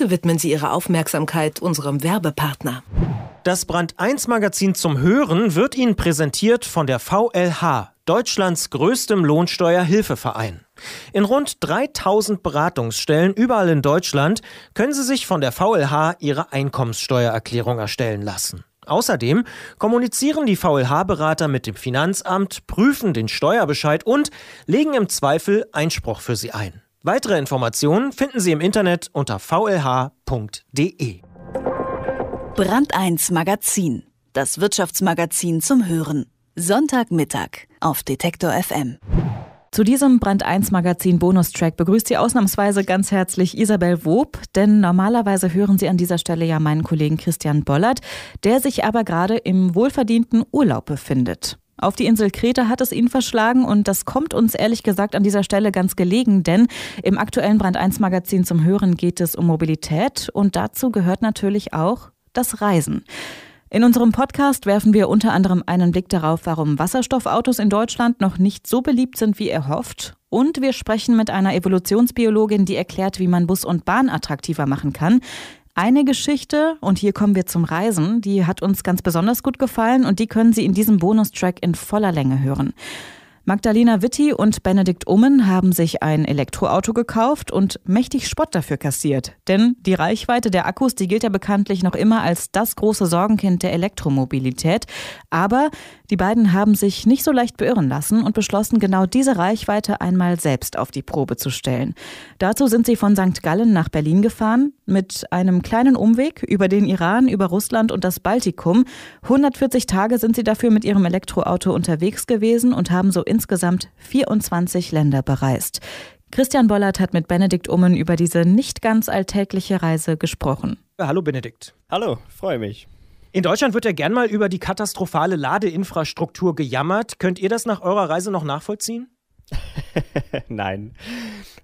Bitte widmen Sie Ihre Aufmerksamkeit unserem Werbepartner. Das Brand 1 Magazin zum Hören wird Ihnen präsentiert von der VLH, Deutschlands größtem Lohnsteuerhilfeverein. In rund 3000 Beratungsstellen überall in Deutschland können Sie sich von der VLH Ihre Einkommenssteuererklärung erstellen lassen. Außerdem kommunizieren die VLH-Berater mit dem Finanzamt, prüfen den Steuerbescheid und legen im Zweifel Einspruch für Sie ein. Weitere Informationen finden Sie im Internet unter vlh.de. Brand 1 Magazin. Das Wirtschaftsmagazin zum Hören. Sonntagmittag auf Detektor FM. Zu diesem Brand 1 Magazin Bonustrack begrüßt Sie ausnahmsweise ganz herzlich Isabel Wob, denn normalerweise hören Sie an dieser Stelle ja meinen Kollegen Christian Bollert, der sich aber gerade im wohlverdienten Urlaub befindet. Auf die Insel Kreta hat es ihn verschlagen und das kommt uns ehrlich gesagt an dieser Stelle ganz gelegen, denn im aktuellen Brand 1 Magazin zum Hören geht es um Mobilität und dazu gehört natürlich auch das Reisen. In unserem Podcast werfen wir unter anderem einen Blick darauf, warum Wasserstoffautos in Deutschland noch nicht so beliebt sind, wie erhofft. Und wir sprechen mit einer Evolutionsbiologin, die erklärt, wie man Bus und Bahn attraktiver machen kann. Eine Geschichte, und hier kommen wir zum Reisen, die hat uns ganz besonders gut gefallen und die können Sie in diesem Bonustrack in voller Länge hören. Magdalena Witti und Benedikt Ummen haben sich ein Elektroauto gekauft und mächtig Spott dafür kassiert. Denn die Reichweite der Akkus, die gilt ja bekanntlich noch immer als das große Sorgenkind der Elektromobilität. Aber die beiden haben sich nicht so leicht beirren lassen und beschlossen, genau diese Reichweite einmal selbst auf die Probe zu stellen. Dazu sind sie von St. Gallen nach Berlin gefahren, mit einem kleinen Umweg über den Iran, über Russland und das Baltikum. 140 Tage sind sie dafür mit ihrem Elektroauto unterwegs gewesen und haben so insgesamt 24 Länder bereist. Christian Bollert hat mit Benedikt Ummen über diese nicht ganz alltägliche Reise gesprochen. Hallo Benedikt. Hallo, freue mich. In Deutschland wird ja gern mal über die katastrophale Ladeinfrastruktur gejammert. Könnt ihr das nach eurer Reise noch nachvollziehen? Nein.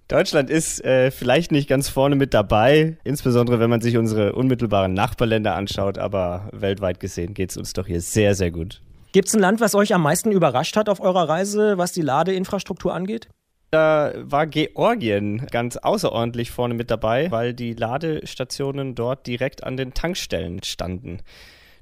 Deutschland ist äh, vielleicht nicht ganz vorne mit dabei, insbesondere wenn man sich unsere unmittelbaren Nachbarländer anschaut, aber weltweit gesehen geht es uns doch hier sehr, sehr gut. Gibt es ein Land, was euch am meisten überrascht hat auf eurer Reise, was die Ladeinfrastruktur angeht? Da war Georgien ganz außerordentlich vorne mit dabei, weil die Ladestationen dort direkt an den Tankstellen standen.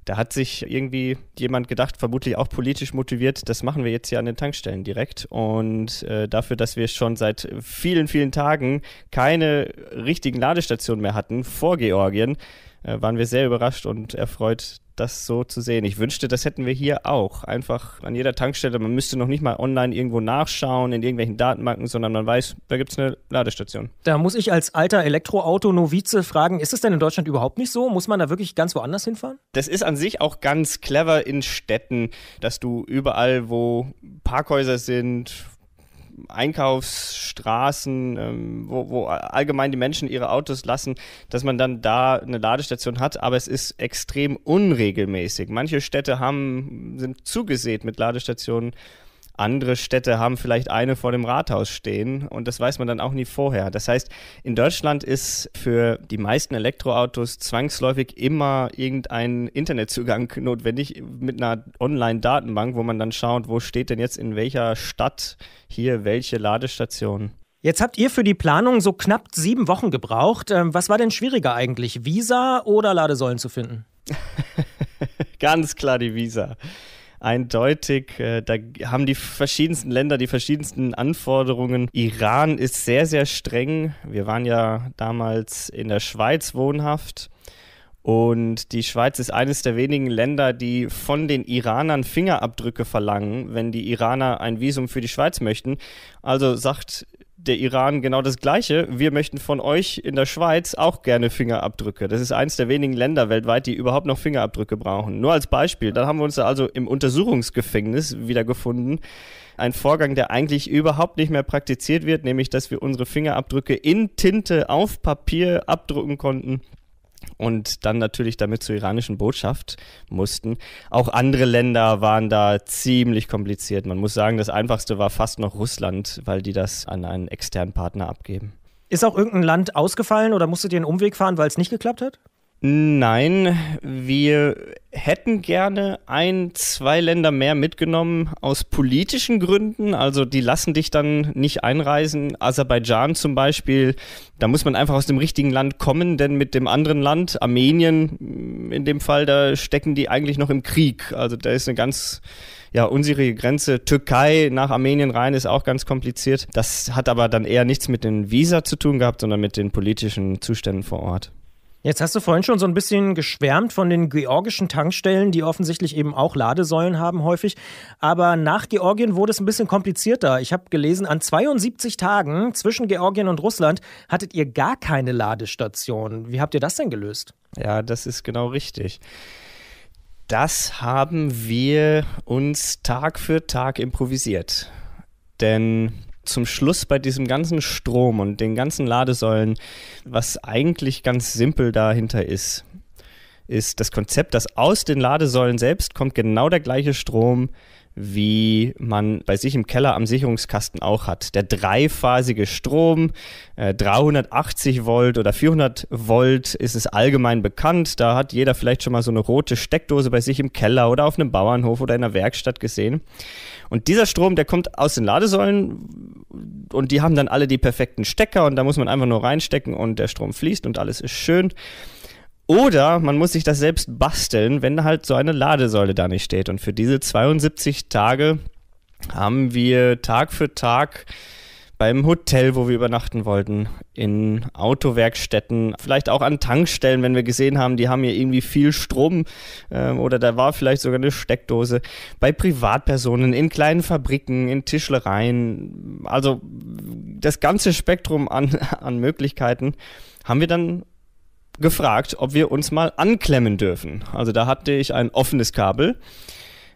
Da hat sich irgendwie jemand gedacht, vermutlich auch politisch motiviert, das machen wir jetzt hier an den Tankstellen direkt. Und äh, dafür, dass wir schon seit vielen, vielen Tagen keine richtigen Ladestationen mehr hatten vor Georgien, äh, waren wir sehr überrascht und erfreut, das so zu sehen. Ich wünschte, das hätten wir hier auch. Einfach an jeder Tankstelle. Man müsste noch nicht mal online irgendwo nachschauen in irgendwelchen Datenbanken, sondern man weiß, da gibt es eine Ladestation. Da muss ich als alter Elektroauto-Novize fragen, ist es denn in Deutschland überhaupt nicht so? Muss man da wirklich ganz woanders hinfahren? Das ist an sich auch ganz clever in Städten, dass du überall, wo Parkhäuser sind, Einkaufsstraßen, ähm, wo, wo allgemein die Menschen ihre Autos lassen, dass man dann da eine Ladestation hat, aber es ist extrem unregelmäßig. Manche Städte haben, sind zugesät mit Ladestationen andere Städte haben vielleicht eine vor dem Rathaus stehen und das weiß man dann auch nie vorher. Das heißt, in Deutschland ist für die meisten Elektroautos zwangsläufig immer irgendein Internetzugang notwendig mit einer Online-Datenbank, wo man dann schaut, wo steht denn jetzt in welcher Stadt hier welche Ladestation. Jetzt habt ihr für die Planung so knapp sieben Wochen gebraucht. Ähm, was war denn schwieriger eigentlich, Visa oder Ladesäulen zu finden? Ganz klar die Visa eindeutig. Äh, da haben die verschiedensten Länder die verschiedensten Anforderungen. Iran ist sehr, sehr streng. Wir waren ja damals in der Schweiz wohnhaft. Und die Schweiz ist eines der wenigen Länder, die von den Iranern Fingerabdrücke verlangen, wenn die Iraner ein Visum für die Schweiz möchten. Also sagt der Iran genau das Gleiche. Wir möchten von euch in der Schweiz auch gerne Fingerabdrücke. Das ist eines der wenigen Länder weltweit, die überhaupt noch Fingerabdrücke brauchen. Nur als Beispiel, da haben wir uns also im Untersuchungsgefängnis wiedergefunden. Ein Vorgang, der eigentlich überhaupt nicht mehr praktiziert wird, nämlich dass wir unsere Fingerabdrücke in Tinte auf Papier abdrucken konnten und dann natürlich damit zur iranischen Botschaft mussten. Auch andere Länder waren da ziemlich kompliziert. Man muss sagen, das einfachste war fast noch Russland, weil die das an einen externen Partner abgeben. Ist auch irgendein Land ausgefallen oder musstet ihr einen Umweg fahren, weil es nicht geklappt hat? Nein, wir hätten gerne ein, zwei Länder mehr mitgenommen aus politischen Gründen. Also die lassen dich dann nicht einreisen. Aserbaidschan zum Beispiel, da muss man einfach aus dem richtigen Land kommen, denn mit dem anderen Land, Armenien in dem Fall, da stecken die eigentlich noch im Krieg. Also da ist eine ganz ja, unsere Grenze. Türkei nach Armenien rein ist auch ganz kompliziert. Das hat aber dann eher nichts mit den Visa zu tun gehabt, sondern mit den politischen Zuständen vor Ort. Jetzt hast du vorhin schon so ein bisschen geschwärmt von den georgischen Tankstellen, die offensichtlich eben auch Ladesäulen haben häufig. Aber nach Georgien wurde es ein bisschen komplizierter. Ich habe gelesen, an 72 Tagen zwischen Georgien und Russland hattet ihr gar keine Ladestation. Wie habt ihr das denn gelöst? Ja, das ist genau richtig. Das haben wir uns Tag für Tag improvisiert. Denn zum Schluss bei diesem ganzen Strom und den ganzen Ladesäulen, was eigentlich ganz simpel dahinter ist, ist das Konzept, dass aus den Ladesäulen selbst kommt genau der gleiche Strom, wie man bei sich im Keller am Sicherungskasten auch hat. Der dreiphasige Strom, äh, 380 Volt oder 400 Volt ist es allgemein bekannt. Da hat jeder vielleicht schon mal so eine rote Steckdose bei sich im Keller oder auf einem Bauernhof oder in einer Werkstatt gesehen. Und dieser Strom, der kommt aus den Ladesäulen und die haben dann alle die perfekten Stecker und da muss man einfach nur reinstecken und der Strom fließt und alles ist schön. Oder man muss sich das selbst basteln, wenn halt so eine Ladesäule da nicht steht. Und für diese 72 Tage haben wir Tag für Tag beim Hotel, wo wir übernachten wollten, in Autowerkstätten, vielleicht auch an Tankstellen, wenn wir gesehen haben, die haben hier irgendwie viel Strom äh, oder da war vielleicht sogar eine Steckdose, bei Privatpersonen, in kleinen Fabriken, in Tischlereien, also das ganze Spektrum an, an Möglichkeiten haben wir dann gefragt, ob wir uns mal anklemmen dürfen. Also da hatte ich ein offenes Kabel,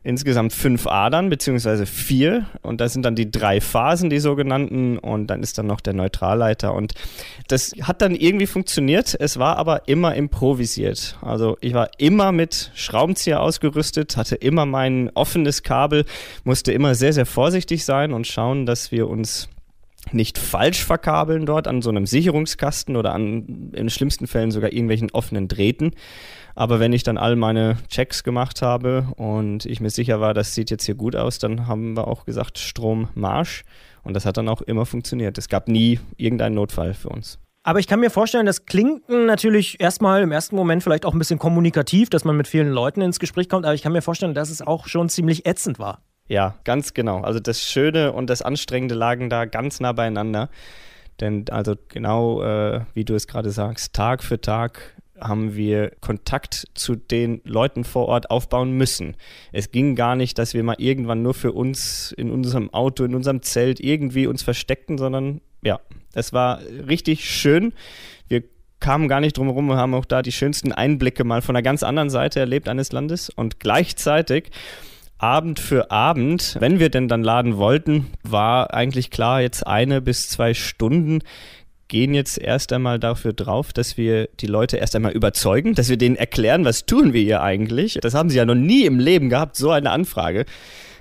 insgesamt fünf Adern beziehungsweise vier und da sind dann die drei Phasen, die sogenannten und dann ist dann noch der Neutralleiter und das hat dann irgendwie funktioniert. Es war aber immer improvisiert. Also ich war immer mit Schraubenzieher ausgerüstet, hatte immer mein offenes Kabel, musste immer sehr, sehr vorsichtig sein und schauen, dass wir uns nicht falsch verkabeln dort an so einem Sicherungskasten oder an in schlimmsten Fällen sogar irgendwelchen offenen Drähten. Aber wenn ich dann all meine Checks gemacht habe und ich mir sicher war, das sieht jetzt hier gut aus, dann haben wir auch gesagt Strom Marsch und das hat dann auch immer funktioniert. Es gab nie irgendeinen Notfall für uns. Aber ich kann mir vorstellen, das klingt natürlich erstmal im ersten Moment vielleicht auch ein bisschen kommunikativ, dass man mit vielen Leuten ins Gespräch kommt, aber ich kann mir vorstellen, dass es auch schon ziemlich ätzend war. Ja, ganz genau. Also das Schöne und das Anstrengende lagen da ganz nah beieinander. Denn also genau äh, wie du es gerade sagst, Tag für Tag haben wir Kontakt zu den Leuten vor Ort aufbauen müssen. Es ging gar nicht, dass wir mal irgendwann nur für uns in unserem Auto, in unserem Zelt irgendwie uns versteckten, sondern ja, es war richtig schön. Wir kamen gar nicht drum herum, wir haben auch da die schönsten Einblicke mal von einer ganz anderen Seite erlebt eines Landes und gleichzeitig Abend für Abend, wenn wir denn dann laden wollten, war eigentlich klar, jetzt eine bis zwei Stunden gehen jetzt erst einmal dafür drauf, dass wir die Leute erst einmal überzeugen, dass wir denen erklären, was tun wir hier eigentlich. Das haben sie ja noch nie im Leben gehabt, so eine Anfrage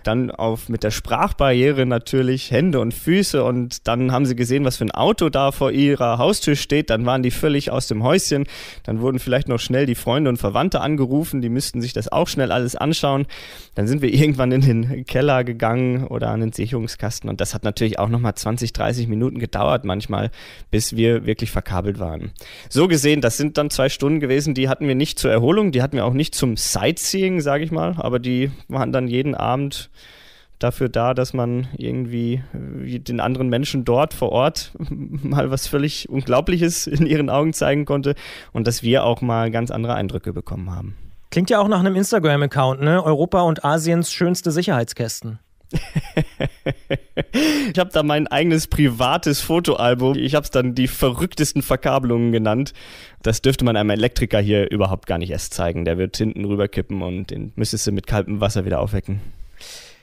dann auf mit der Sprachbarriere natürlich Hände und Füße und dann haben sie gesehen, was für ein Auto da vor ihrer Haustür steht. Dann waren die völlig aus dem Häuschen. Dann wurden vielleicht noch schnell die Freunde und Verwandte angerufen. Die müssten sich das auch schnell alles anschauen. Dann sind wir irgendwann in den Keller gegangen oder an den Sicherungskasten und das hat natürlich auch nochmal 20, 30 Minuten gedauert manchmal, bis wir wirklich verkabelt waren. So gesehen, das sind dann zwei Stunden gewesen, die hatten wir nicht zur Erholung, die hatten wir auch nicht zum Sightseeing, sage ich mal, aber die waren dann jeden Abend dafür da, dass man irgendwie den anderen Menschen dort vor Ort mal was völlig Unglaubliches in ihren Augen zeigen konnte und dass wir auch mal ganz andere Eindrücke bekommen haben. Klingt ja auch nach einem Instagram-Account, ne? Europa und Asiens schönste Sicherheitskästen. ich habe da mein eigenes privates Fotoalbum. Ich habe es dann die verrücktesten Verkabelungen genannt. Das dürfte man einem Elektriker hier überhaupt gar nicht erst zeigen. Der wird hinten rüberkippen und den müsstest du mit kaltem Wasser wieder aufwecken.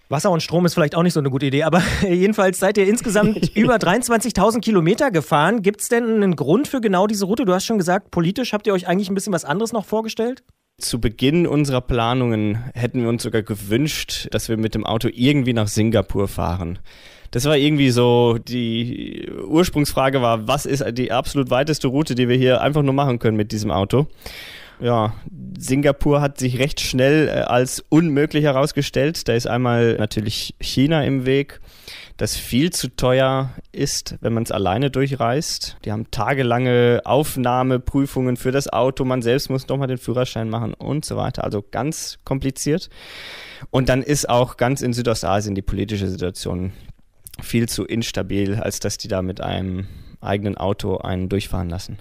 Wasser und Strom ist vielleicht auch nicht so eine gute Idee, aber jedenfalls seid ihr insgesamt über 23.000 Kilometer gefahren. Gibt es denn einen Grund für genau diese Route? Du hast schon gesagt, politisch habt ihr euch eigentlich ein bisschen was anderes noch vorgestellt? Zu Beginn unserer Planungen hätten wir uns sogar gewünscht, dass wir mit dem Auto irgendwie nach Singapur fahren. Das war irgendwie so, die Ursprungsfrage war, was ist die absolut weiteste Route, die wir hier einfach nur machen können mit diesem Auto? Ja, Singapur hat sich recht schnell äh, als unmöglich herausgestellt. Da ist einmal natürlich China im Weg, das viel zu teuer ist, wenn man es alleine durchreist. Die haben tagelange Aufnahmeprüfungen für das Auto. Man selbst muss nochmal den Führerschein machen und so weiter. Also ganz kompliziert. Und dann ist auch ganz in Südostasien die politische Situation viel zu instabil, als dass die da mit einem eigenen Auto einen durchfahren lassen.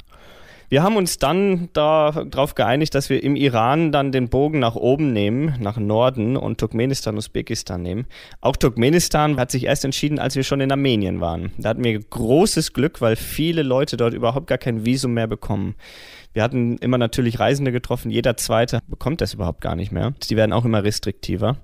Wir haben uns dann darauf geeinigt, dass wir im Iran dann den Bogen nach oben nehmen, nach Norden und Turkmenistan, Usbekistan nehmen. Auch Turkmenistan hat sich erst entschieden, als wir schon in Armenien waren. Da hatten wir großes Glück, weil viele Leute dort überhaupt gar kein Visum mehr bekommen. Wir hatten immer natürlich Reisende getroffen, jeder zweite bekommt das überhaupt gar nicht mehr. Die werden auch immer restriktiver.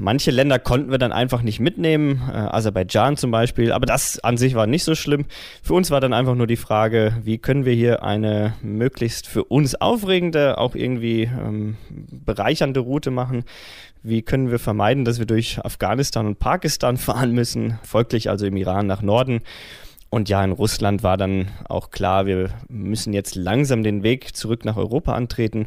Manche Länder konnten wir dann einfach nicht mitnehmen, äh, Aserbaidschan zum Beispiel, aber das an sich war nicht so schlimm. Für uns war dann einfach nur die Frage, wie können wir hier eine möglichst für uns aufregende, auch irgendwie ähm, bereichernde Route machen. Wie können wir vermeiden, dass wir durch Afghanistan und Pakistan fahren müssen, folglich also im Iran nach Norden. Und ja, in Russland war dann auch klar, wir müssen jetzt langsam den Weg zurück nach Europa antreten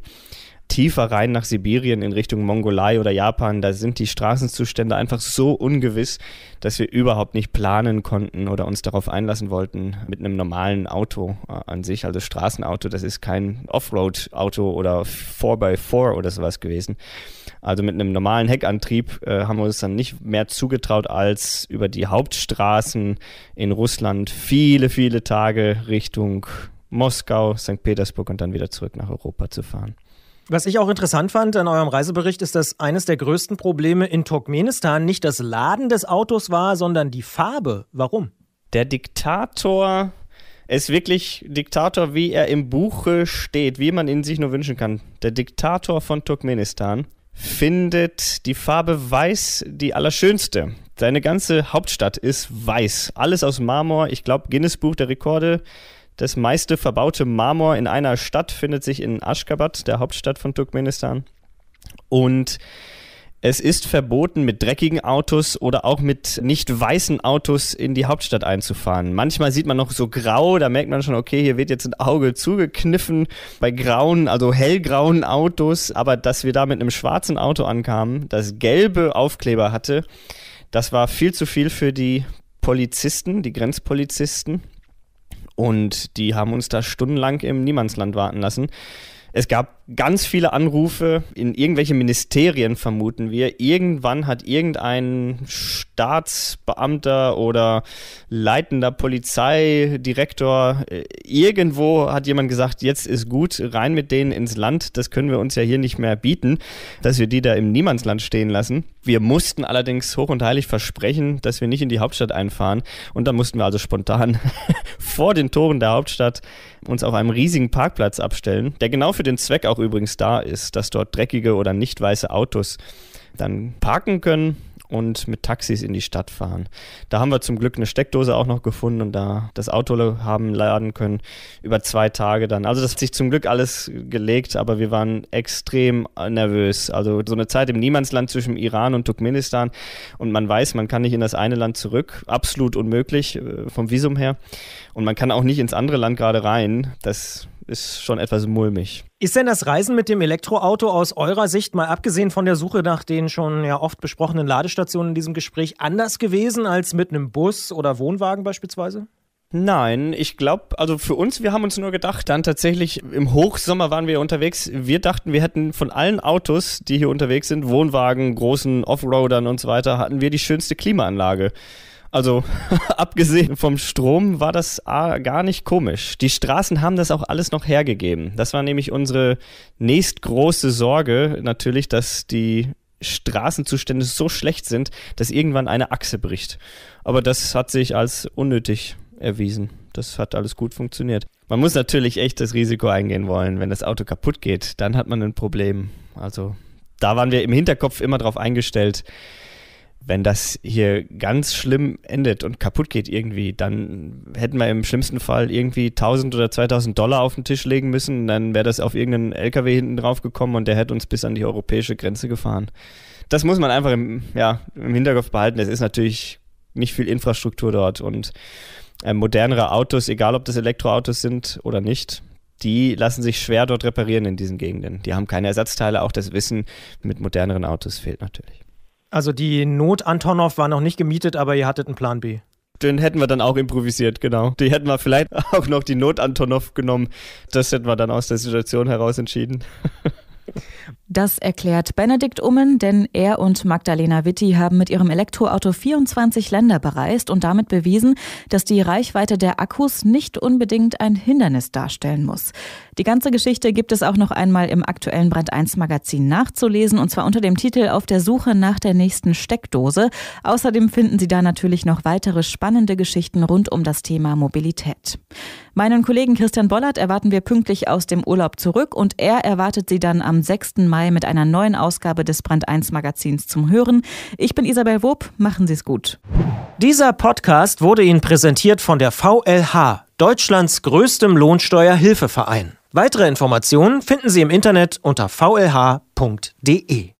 tiefer rein nach Sibirien in Richtung Mongolei oder Japan, da sind die Straßenzustände einfach so ungewiss, dass wir überhaupt nicht planen konnten oder uns darauf einlassen wollten mit einem normalen Auto äh, an sich, also Straßenauto, das ist kein Offroad-Auto oder 4x4 oder sowas gewesen. Also mit einem normalen Heckantrieb äh, haben wir uns dann nicht mehr zugetraut, als über die Hauptstraßen in Russland viele, viele Tage Richtung Moskau, St. Petersburg und dann wieder zurück nach Europa zu fahren. Was ich auch interessant fand an eurem Reisebericht ist, dass eines der größten Probleme in Turkmenistan nicht das Laden des Autos war, sondern die Farbe. Warum? Der Diktator ist wirklich Diktator, wie er im Buche steht, wie man ihn sich nur wünschen kann. Der Diktator von Turkmenistan findet die Farbe Weiß die allerschönste. Seine ganze Hauptstadt ist weiß. Alles aus Marmor. Ich glaube, Guinness Buch der Rekorde das meiste verbaute Marmor in einer Stadt findet sich in Aschgabat, der Hauptstadt von Turkmenistan. Und es ist verboten, mit dreckigen Autos oder auch mit nicht weißen Autos in die Hauptstadt einzufahren. Manchmal sieht man noch so grau, da merkt man schon, okay, hier wird jetzt ein Auge zugekniffen bei grauen, also hellgrauen Autos. Aber dass wir da mit einem schwarzen Auto ankamen, das gelbe Aufkleber hatte, das war viel zu viel für die Polizisten, die Grenzpolizisten. Und die haben uns da stundenlang im Niemandsland warten lassen. Es gab ganz viele Anrufe in irgendwelche Ministerien, vermuten wir. Irgendwann hat irgendein Staatsbeamter oder leitender Polizeidirektor äh, irgendwo hat jemand gesagt, jetzt ist gut, rein mit denen ins Land. Das können wir uns ja hier nicht mehr bieten, dass wir die da im Niemandsland stehen lassen. Wir mussten allerdings hoch und heilig versprechen, dass wir nicht in die Hauptstadt einfahren. Und dann mussten wir also spontan vor den Toren der Hauptstadt uns auf einem riesigen Parkplatz abstellen, der genau für den Zweck auch übrigens da ist, dass dort dreckige oder nicht weiße Autos dann parken können und mit Taxis in die Stadt fahren. Da haben wir zum Glück eine Steckdose auch noch gefunden und da das Auto haben laden können über zwei Tage dann. Also das hat sich zum Glück alles gelegt, aber wir waren extrem nervös. Also so eine Zeit im Niemandsland zwischen Iran und Turkmenistan und man weiß, man kann nicht in das eine Land zurück, absolut unmöglich äh, vom Visum her und man kann auch nicht ins andere Land gerade rein. Das ist schon etwas mulmig. Ist denn das Reisen mit dem Elektroauto aus eurer Sicht, mal abgesehen von der Suche nach den schon ja oft besprochenen Ladestationen in diesem Gespräch, anders gewesen als mit einem Bus oder Wohnwagen beispielsweise? Nein, ich glaube, also für uns, wir haben uns nur gedacht, dann tatsächlich im Hochsommer waren wir unterwegs. Wir dachten, wir hätten von allen Autos, die hier unterwegs sind, Wohnwagen, großen Offroadern und so weiter, hatten wir die schönste Klimaanlage. Also abgesehen vom Strom war das gar nicht komisch. Die Straßen haben das auch alles noch hergegeben. Das war nämlich unsere nächstgroße Sorge natürlich, dass die Straßenzustände so schlecht sind, dass irgendwann eine Achse bricht. Aber das hat sich als unnötig erwiesen. Das hat alles gut funktioniert. Man muss natürlich echt das Risiko eingehen wollen. Wenn das Auto kaputt geht, dann hat man ein Problem. Also da waren wir im Hinterkopf immer drauf eingestellt, wenn das hier ganz schlimm endet und kaputt geht irgendwie, dann hätten wir im schlimmsten Fall irgendwie 1000 oder 2000 Dollar auf den Tisch legen müssen. Dann wäre das auf irgendeinen LKW hinten drauf gekommen und der hätte uns bis an die europäische Grenze gefahren. Das muss man einfach im, ja, im Hinterkopf behalten. Es ist natürlich nicht viel Infrastruktur dort und äh, modernere Autos, egal ob das Elektroautos sind oder nicht, die lassen sich schwer dort reparieren in diesen Gegenden. Die haben keine Ersatzteile, auch das Wissen mit moderneren Autos fehlt natürlich. Also die Not-Antonov war noch nicht gemietet, aber ihr hattet einen Plan B. Den hätten wir dann auch improvisiert, genau. Die hätten wir vielleicht auch noch die Not-Antonov genommen. Das hätten wir dann aus der Situation heraus entschieden. Das erklärt Benedikt Ummen, denn er und Magdalena Witti haben mit ihrem Elektroauto 24 Länder bereist und damit bewiesen, dass die Reichweite der Akkus nicht unbedingt ein Hindernis darstellen muss. Die ganze Geschichte gibt es auch noch einmal im aktuellen Brand 1 Magazin nachzulesen und zwar unter dem Titel Auf der Suche nach der nächsten Steckdose. Außerdem finden Sie da natürlich noch weitere spannende Geschichten rund um das Thema Mobilität. Meinen Kollegen Christian Bollert erwarten wir pünktlich aus dem Urlaub zurück und er erwartet Sie dann am 6. Mai mit einer neuen Ausgabe des Brand 1 Magazins zum Hören. Ich bin Isabel Wob, machen Sie es gut. Dieser Podcast wurde Ihnen präsentiert von der VLH, Deutschlands größtem Lohnsteuerhilfeverein. Weitere Informationen finden Sie im Internet unter vlh.de.